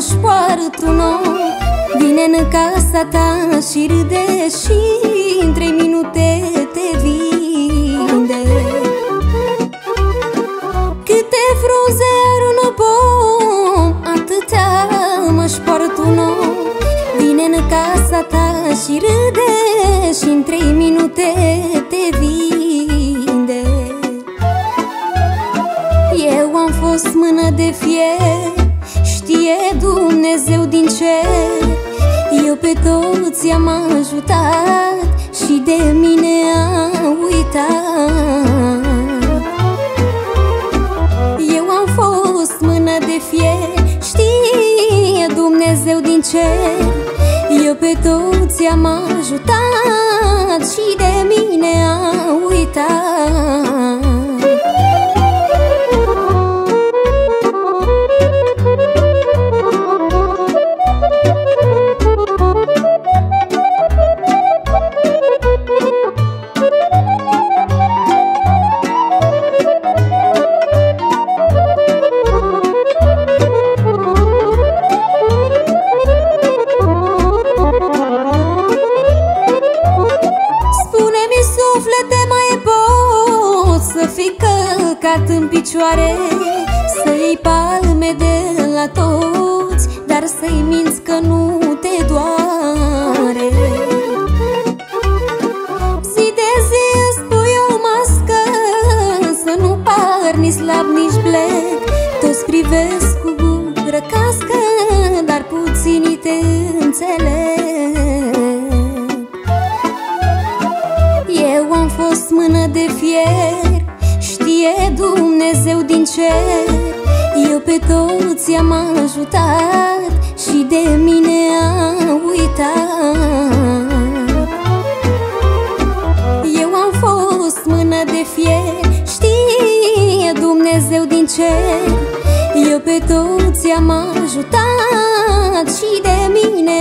își poartă un om. Vine în casa ta și râde și în trei minute te vinde. Câte frunze are un pom, atâtea își poartă un om. Vine în casa ta și râde și în trei minute te vinde. Eu am fost mână de fier Știe Dumnezeu din cer Eu pe toți am ajutat Și de mine a uitat. Eu am fost mână de fier Știe Dumnezeu din cer Eu pe toți am ajutat Și de mine a uitat călcat în picioare Să iei palme de la toți Dar să-i minți că nu te doare. Zi de zi îți pui o mască Să nu par nici slab, nici blec Toți privesc cu gură cască Dar puținii te înțeleg. Eu am fost mână de fier știe Dumnezeu din cer Eu pe toți am ajutat Și de mine a uitat. Eu am fost mâna de fier Știe Dumnezeu din cer Eu pe toți am ajutat Și de mine